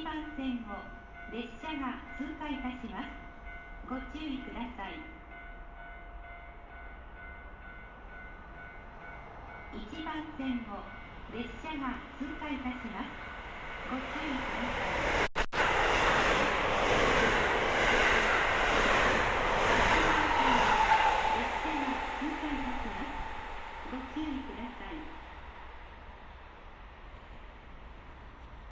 1番線を列車が通過いたします。ご注意ください。1番線を列車が通過いたします。